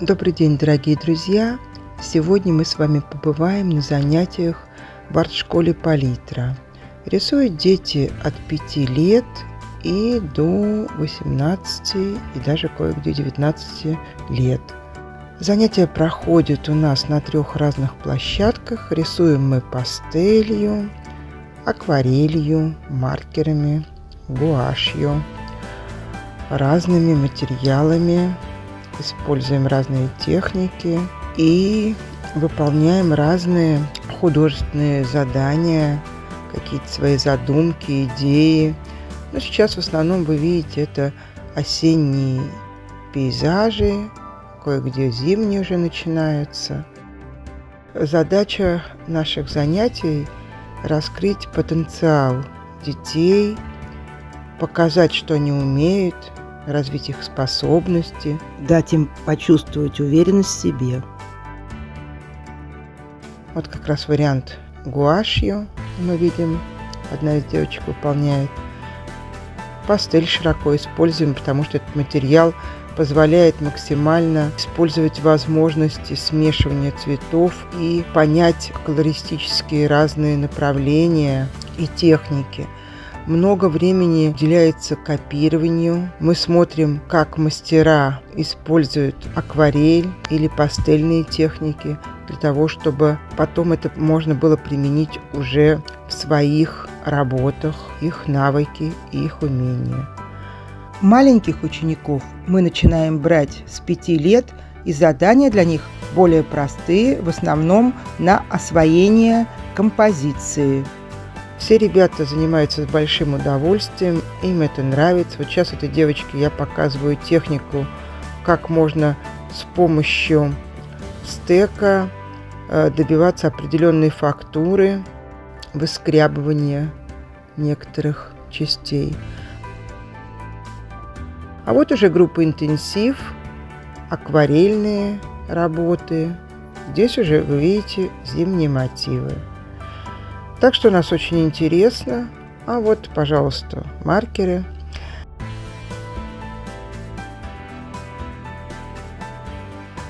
Добрый день, дорогие друзья! Сегодня мы с вами побываем на занятиях в арт-школе Палитра. Рисуют дети от 5 лет и до 18 и даже кое-где 19 лет. Занятия проходят у нас на трех разных площадках. Рисуем мы пастелью, акварелью, маркерами, гуашью, разными материалами, используем разные техники и выполняем разные художественные задания, какие-то свои задумки, идеи. Но сейчас в основном вы видите это осенние пейзажи, кое-где зимние уже начинаются. Задача наших занятий – раскрыть потенциал детей, показать, что они умеют, развить их способности, дать им почувствовать уверенность в себе. Вот как раз вариант гуашью мы видим, одна из девочек выполняет. Пастель широко используем, потому что этот материал позволяет максимально использовать возможности смешивания цветов и понять колористические разные направления и техники. Много времени уделяется копированию. Мы смотрим, как мастера используют акварель или пастельные техники для того, чтобы потом это можно было применить уже в своих работах, их навыки и их умения. Маленьких учеников мы начинаем брать с 5 лет, и задания для них более простые, в основном на освоение композиции. Все ребята занимаются с большим удовольствием, им это нравится. Вот сейчас этой девочке я показываю технику, как можно с помощью стека э, добиваться определенной фактуры, выскрябывания некоторых частей. А вот уже группа интенсив, акварельные работы. Здесь уже вы видите зимние мотивы. Так что у нас очень интересно. А вот, пожалуйста, маркеры.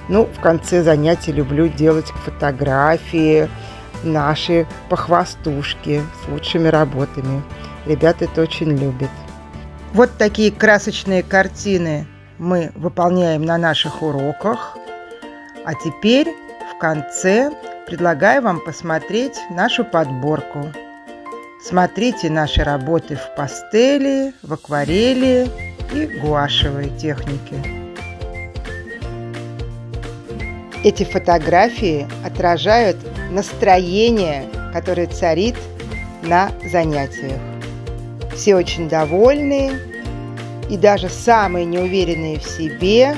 Ну, в конце занятий люблю делать фотографии, наши похвастушки с лучшими работами. Ребята это очень любят. Вот такие красочные картины мы выполняем на наших уроках. А теперь в конце предлагаю вам посмотреть нашу подборку. Смотрите наши работы в пастели, в акварели и гуашевой технике. Эти фотографии отражают настроение, которое царит на занятиях. Все очень довольные, и даже самые неуверенные в себе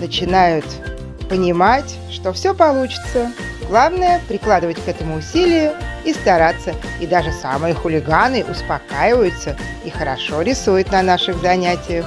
начинают понимать, что все получится. Главное – прикладывать к этому усилия и стараться. И даже самые хулиганы успокаиваются и хорошо рисуют на наших занятиях.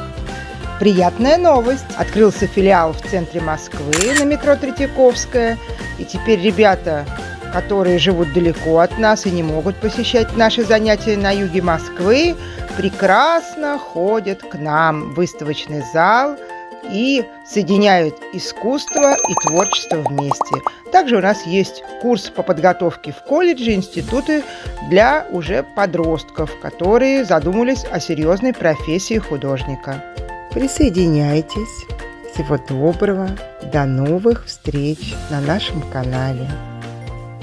Приятная новость. Открылся филиал в центре Москвы на метро Третьяковская. И теперь ребята, которые живут далеко от нас и не могут посещать наши занятия на юге Москвы, прекрасно ходят к нам в выставочный зал – и соединяют искусство и творчество вместе. Также у нас есть курс по подготовке в колледже, институты для уже подростков, которые задумались о серьезной профессии художника. Присоединяйтесь. Всего доброго. До новых встреч на нашем канале.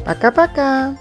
Пока-пока.